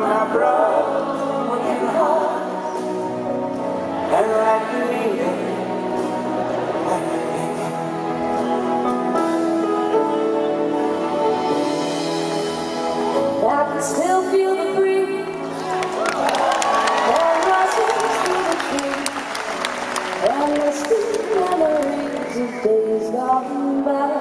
my broken heart and. I can still feel the breeze that through the trees and the sweet memories of days gone by.